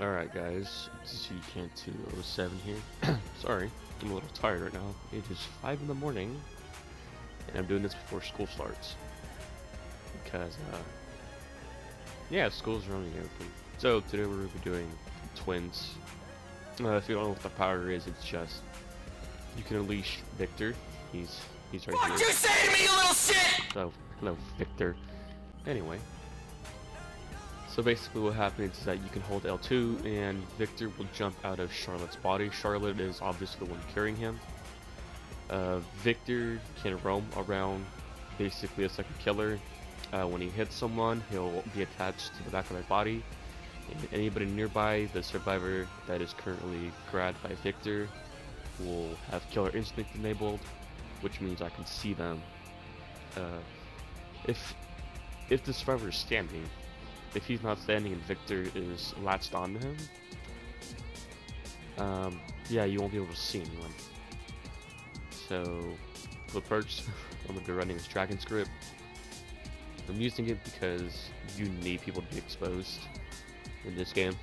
Alright guys, it's ZCantu07 here. Sorry, I'm a little tired right now. It is 5 in the morning, and I'm doing this before school starts. Because, uh, yeah, school's running open. So, today we're going to be doing twins. Uh, if you don't know what the power is, it's just, you can unleash Victor. He's, he's right What here. you say to me, you little shit? So, hello, Victor. Anyway. So basically what happens is that you can hold L2 and Victor will jump out of Charlotte's body. Charlotte is obviously the one carrying him. Uh, Victor can roam around basically a second killer. Uh, when he hits someone, he'll be attached to the back of their body. And anybody nearby, the survivor that is currently grabbed by Victor, will have killer instinct enabled, which means I can see them. Uh, if if the survivor is standing, if he's not standing and Victor is latched onto him, um, yeah, you won't be able to see anyone. So, for perks, I'm gonna be running this Dragon's Grip. I'm using it because you need people to be exposed in this game.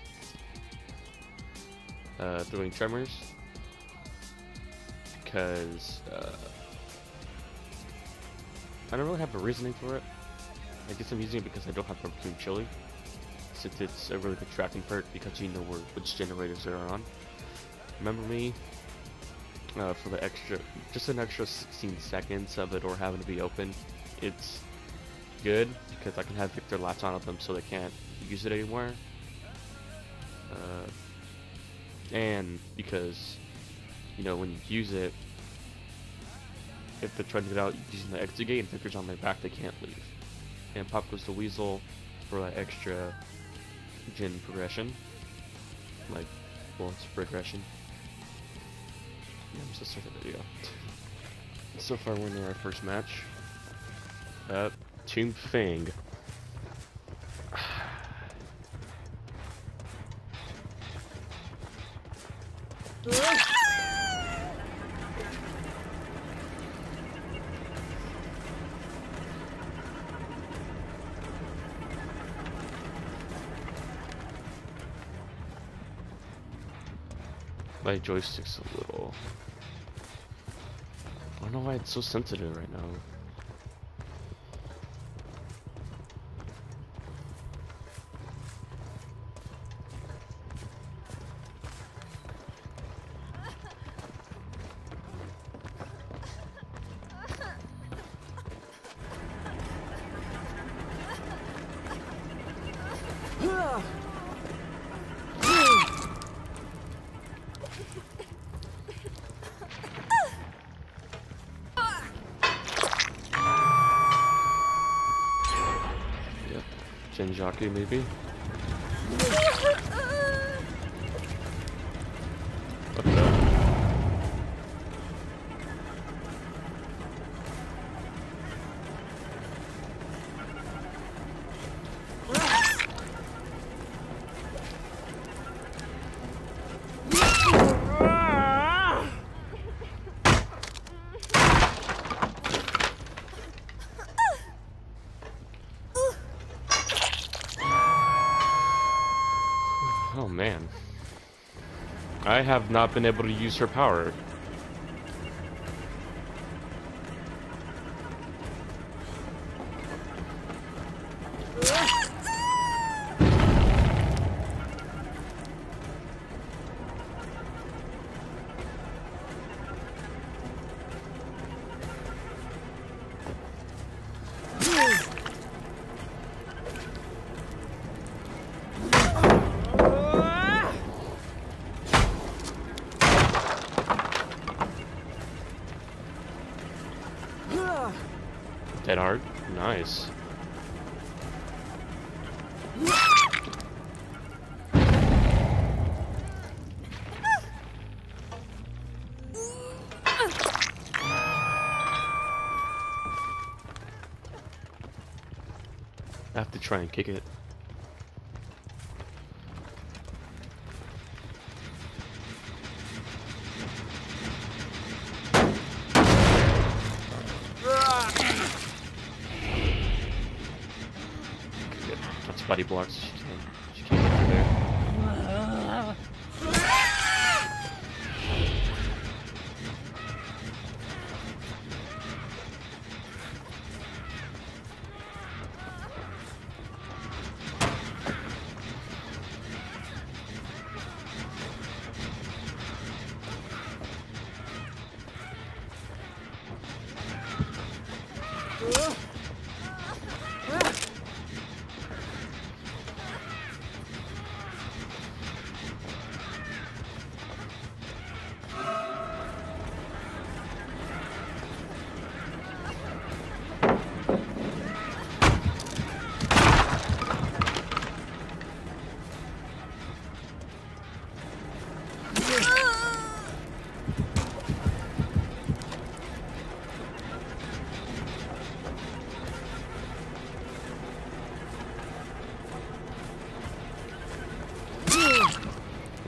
Uh, Thrilling Tremors because uh, I don't really have a reasoning for it. I guess I'm using it because I don't have Barbecue Chili. Since it's a really good tracking perk because you know where, which generators they're on. Remember me? Uh, for the extra, just an extra 16 seconds of the door having to be open. It's good because I can have Victor latch on them so they can't use it anymore. Uh, and because, you know, when you use it, if they're trying to get out using the exit gate and Victor's on their back, they can't leave and Pop Goes the Weasel for that extra gen progression. Like, well, it's progression. Yeah, I'm just start the video. so far, we're in our first match. Uh, Tomb Fang. My joystick's a little... I don't know why it's so sensitive right now. Genjaku maybe? I have not been able to use her power. Nice. I have to try and kick it. Good. That's body blocks.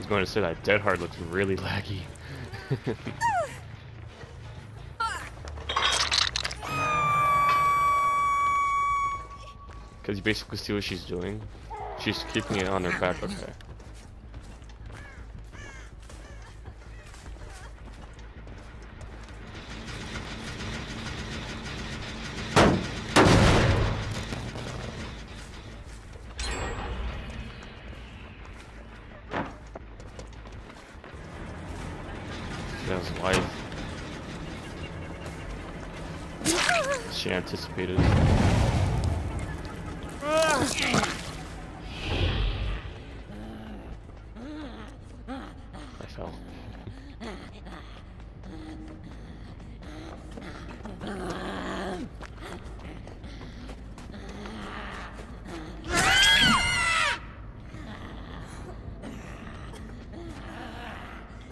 Going to say that Dead Hard looks really laggy. Because you basically see what she's doing. She's keeping it on her back, okay. Anticipated. I fell.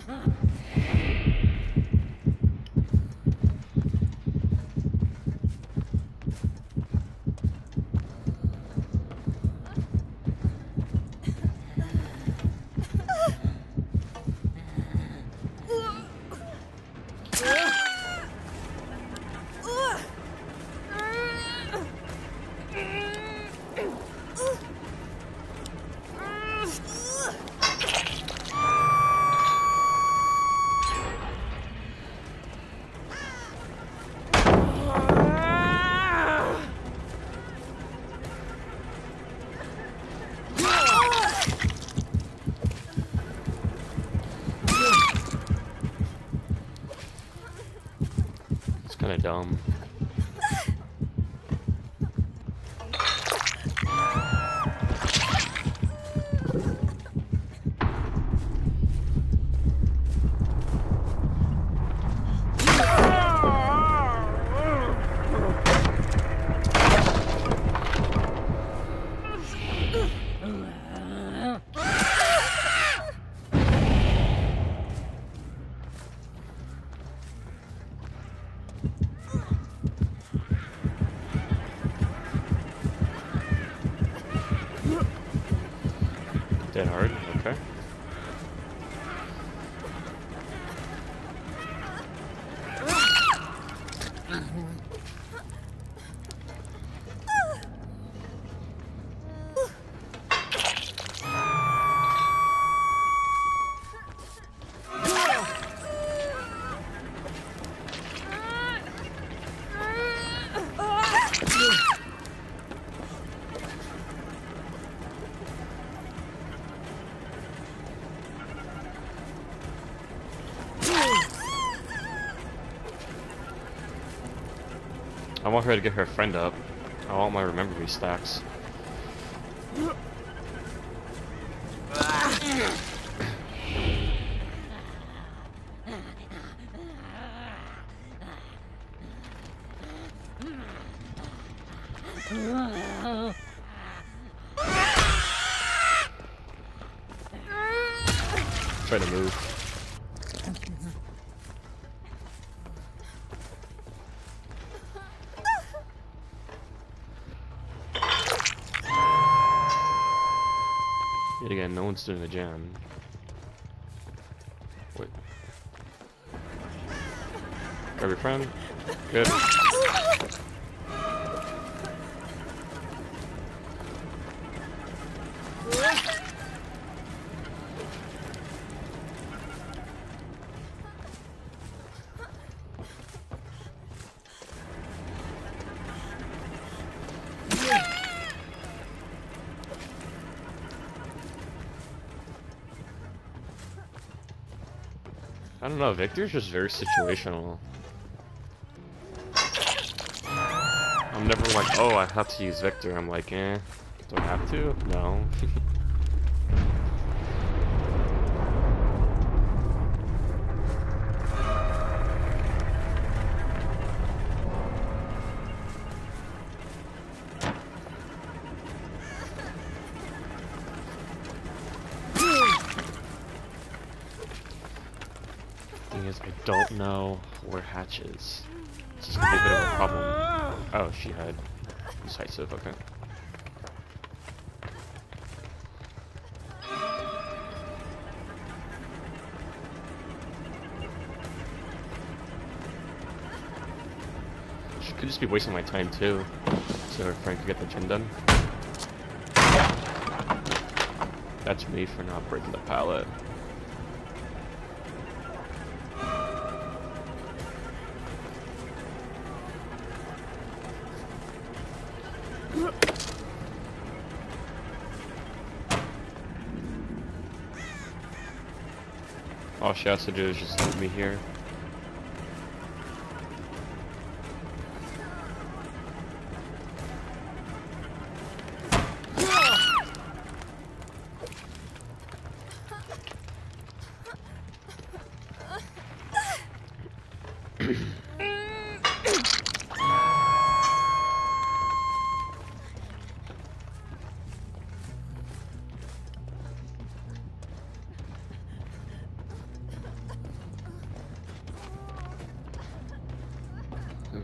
It's dumb. I want her to get her friend up. I want my remember me stacks. One's doing the jam. Wait. Grab your friend. Good. I don't know, Victor's just very situational. I'm never like, oh, I have to use Victor. I'm like, eh, do I have to? No. glitches. It's just a bit of a problem. Oh, she had decisive, okay. She could just be wasting my time too, so her friend could get the chin done. That's me for not breaking the pallet. Has to do is just leave me here.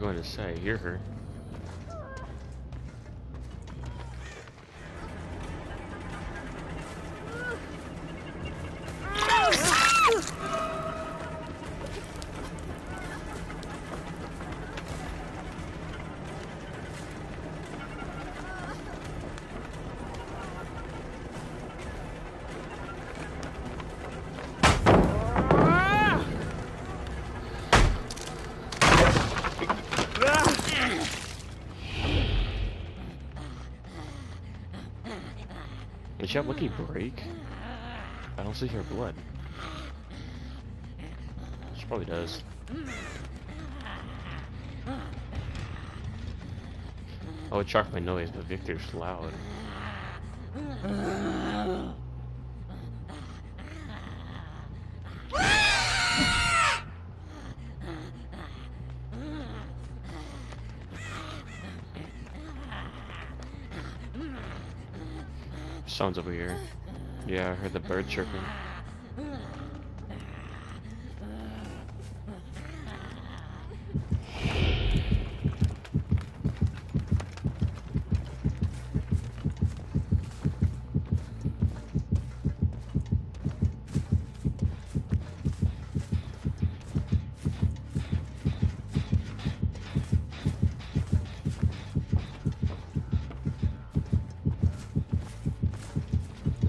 Going to say, hear her. She have lucky break? I don't see her blood. She probably does. I would track my noise, but Victor's loud. Sounds over here. Yeah, I heard the bird chirping.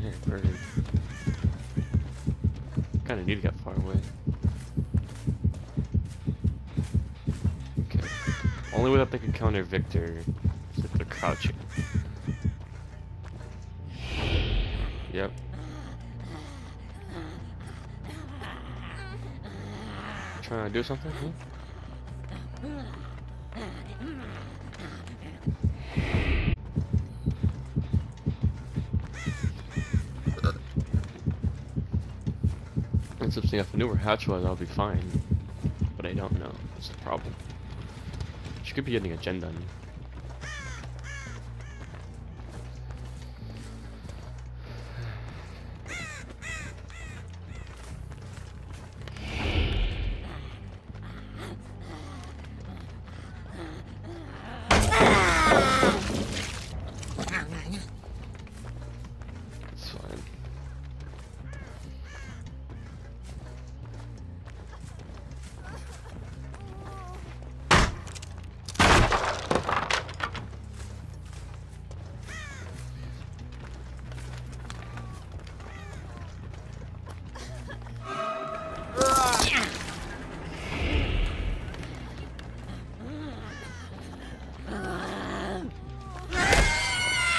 Hey, bird. Kinda need to get far away. Okay. Only way that they can Victor if they're crouching. Yep. Trying to do something? Something if I knew where Hatch was, I'll be fine. But I don't know. That's the problem. Could be getting a gen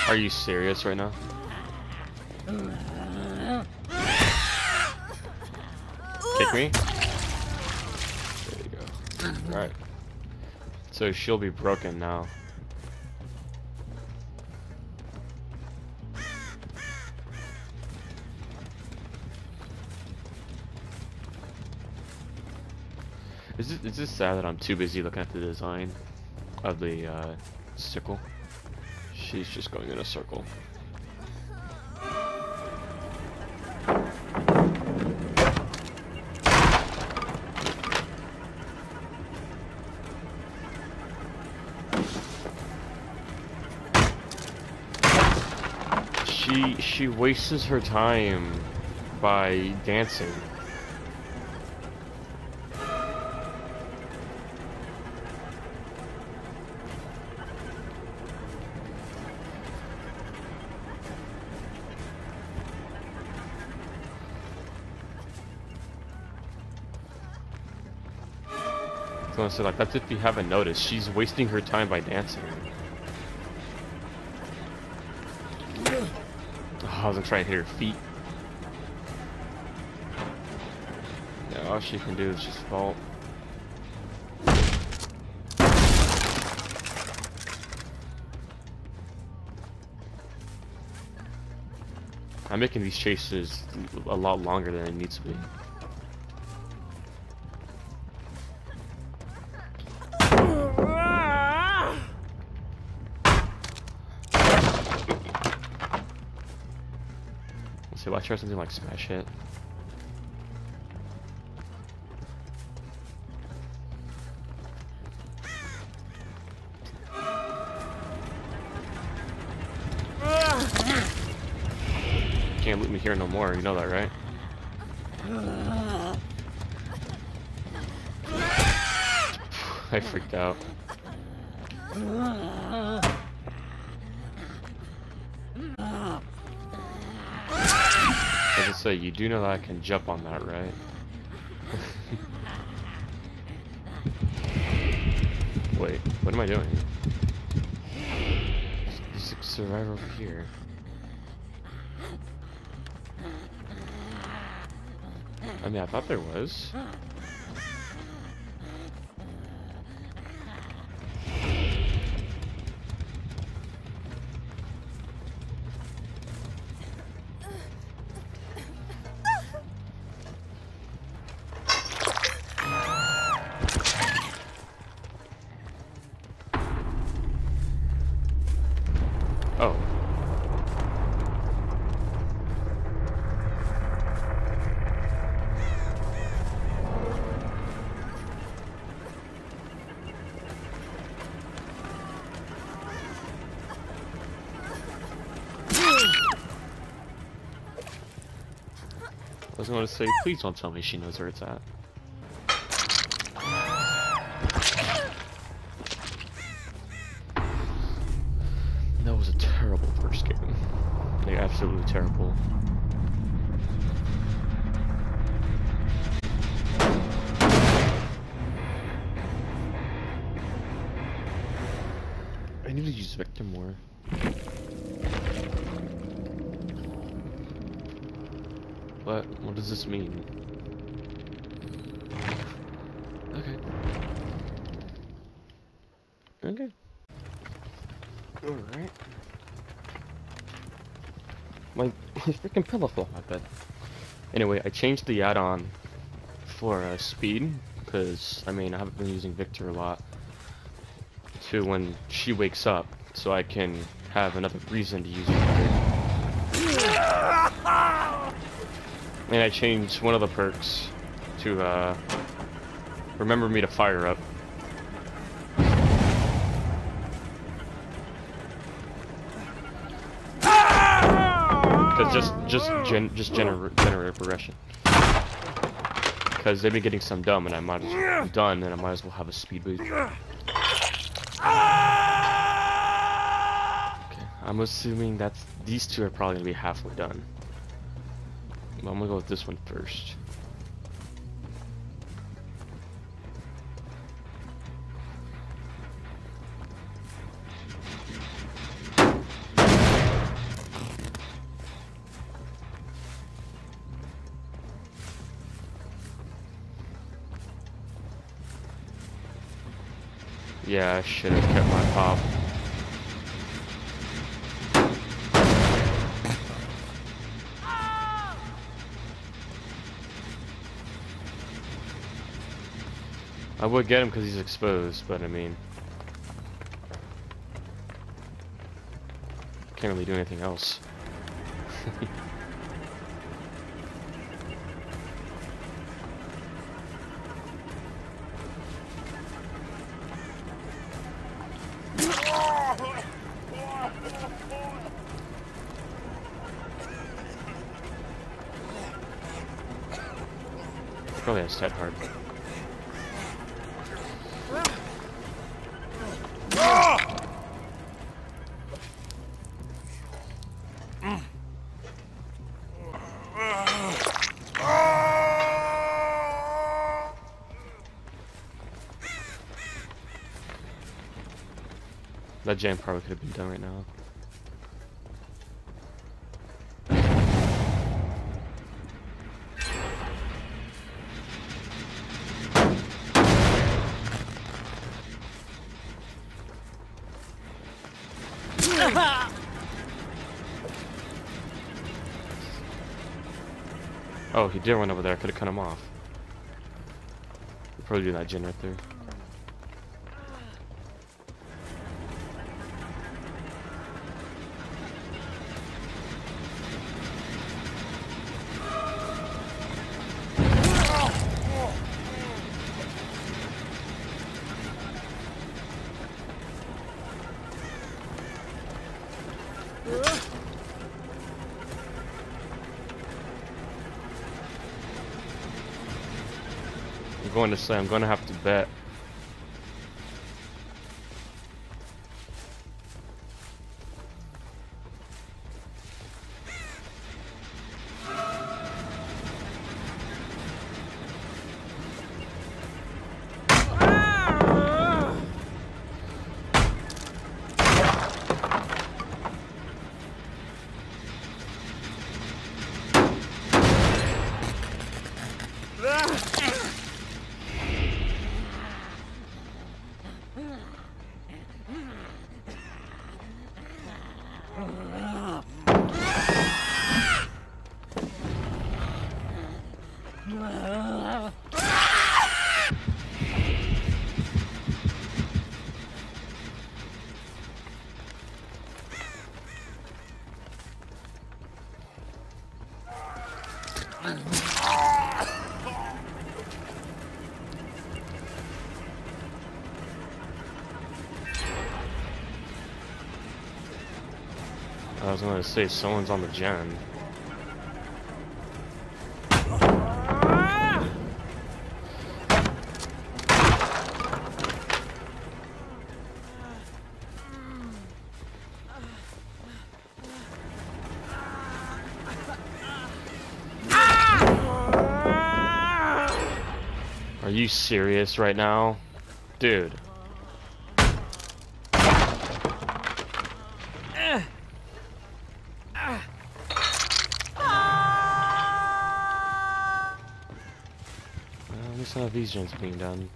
Are you serious right now? Kick me? There you go. Alright. So she'll be broken now. Is it is this sad that I'm too busy looking at the design of the uh, sickle? She's just going in a circle. She she wastes her time by dancing. So I said, like, that's if you haven't noticed. She's wasting her time by dancing. Oh, I was gonna hit her feet. Yeah, all she can do is just fall. I'm making these chases a lot longer than it needs to be. Her something like smash hit. Can't loot me here no more, you know that, right? I freaked out. I say, you do know that I can jump on that, right? Wait, what am I doing? There's a survivor over here. I mean, I thought there was. Oh. I was going to say, please don't tell me she knows where it's at. Okay. Alright. My, my freaking pillow fell off my bed. Anyway, I changed the add-on for uh, speed, because, I mean, I haven't been using Victor a lot, to when she wakes up, so I can have another reason to use Victor. And I changed one of the perks to, uh, remember me to fire up. Gen just gener generate progression. Cause they've been getting some dumb, and I might as well done, and I might as well have a speed boost. Okay, I'm assuming that's these two are probably gonna be halfway done. But I'm gonna go with this one first. Yeah, I should have kept my pop. I would get him because he's exposed, but I mean... Can't really do anything else. That jam probably could have been done right now. Oh, he did run over there. I could have cut him off. Probably do that gen right there. Going to say I'm going to have to bet. I was gonna say someone's on the gen. Are you serious right now? Dude. At least none of these gens being done.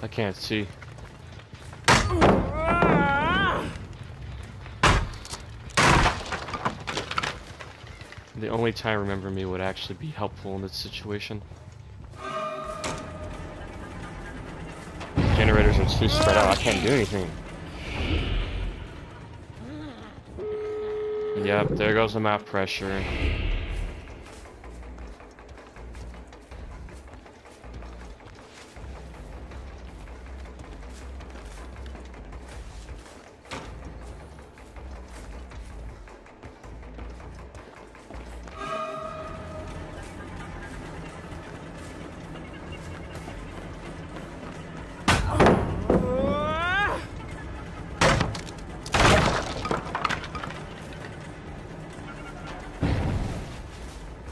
I can't see. The only time remember me would actually be helpful in this situation. Generators are too spread out, I can't do anything. Yep, there goes the map pressure.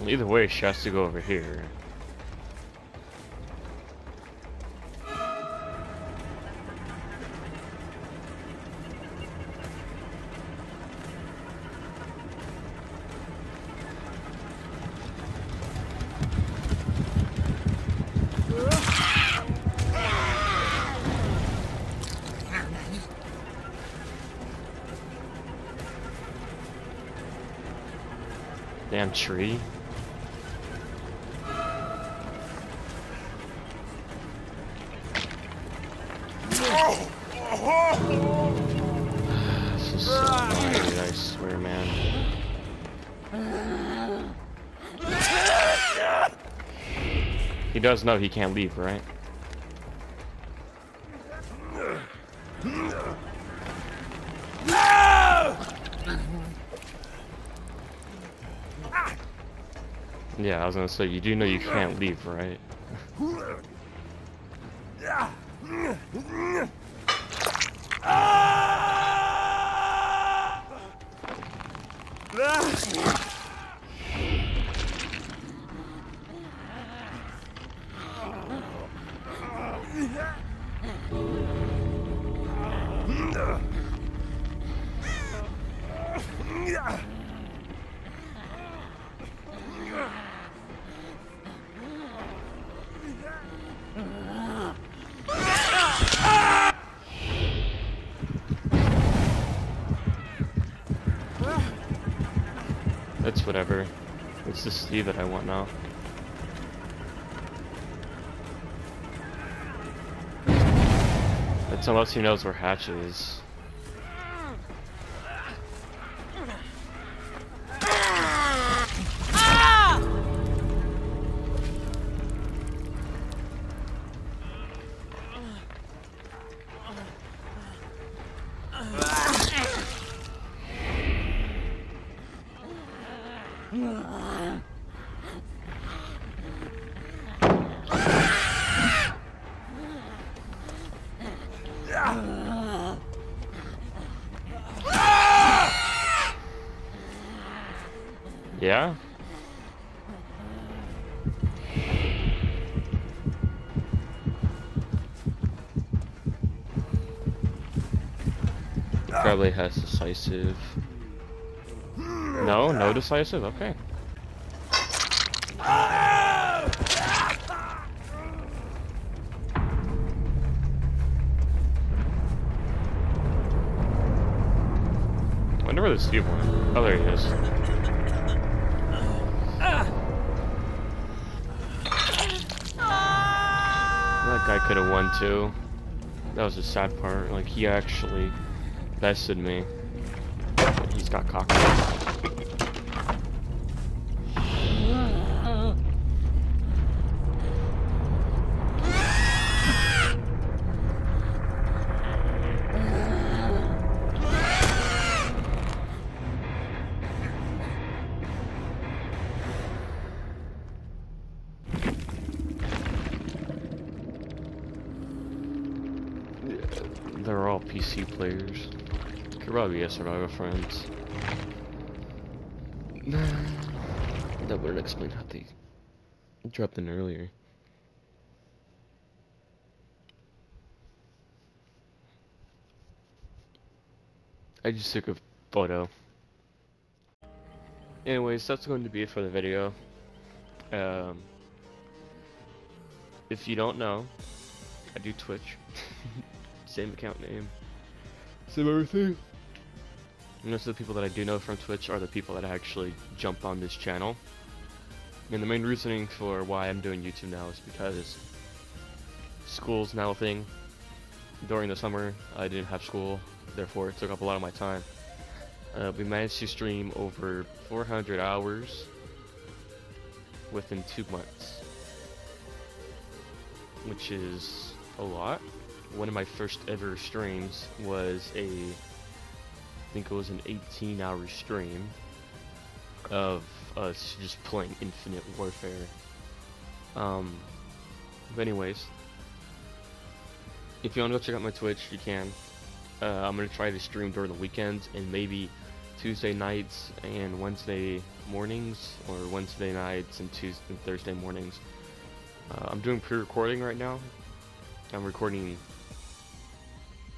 Either way, she has to go over here. Damn tree. Does know he can't leave, right? Yeah, I was gonna say, you do know you can't leave, right? It's ah! Steve that I want now. It's unless he knows where Hatch is. Probably has decisive. No, no decisive? Okay. wonder where the Steve went. Oh, there he is. That guy could have won too. That was the sad part. Like he actually bested me. He's got cocky. A survivor friends. that would explain how they dropped in earlier. I just took a photo. Anyways, that's going to be it for the video. Um, if you don't know, I do Twitch. Same account name. Same everything. Most of the people that I do know from Twitch are the people that actually jump on this channel. And the main reasoning for why I'm doing YouTube now is because school's now a thing. During the summer, I didn't have school, therefore it took up a lot of my time. Uh, we managed to stream over 400 hours within two months, which is a lot. One of my first ever streams was a, I think it was an 18 hour stream of us just playing Infinite Warfare. Um, but anyways, if you want to go check out my Twitch, you can. Uh, I'm gonna try to stream during the weekends and maybe Tuesday nights and Wednesday mornings, or Wednesday nights and Tuesday and Thursday mornings. Uh, I'm doing pre-recording right now. I'm recording.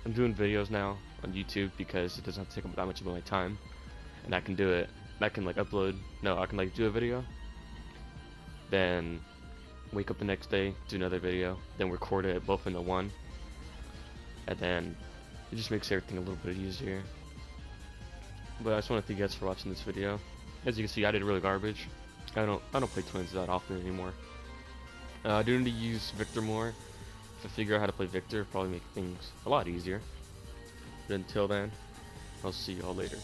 I'm doing videos now on YouTube because it doesn't have to take up that much of my time, and I can do it. I can like upload. No, I can like do a video, then wake up the next day, do another video, then record it both into one, and then it just makes everything a little bit easier. But I just want to thank you guys for watching this video, as you can see, I did really garbage. I don't I don't play twins that often anymore. Uh, I do need to use Victor more. If I figure out how to play Victor, probably make things a lot easier. But until then, I'll see y'all later.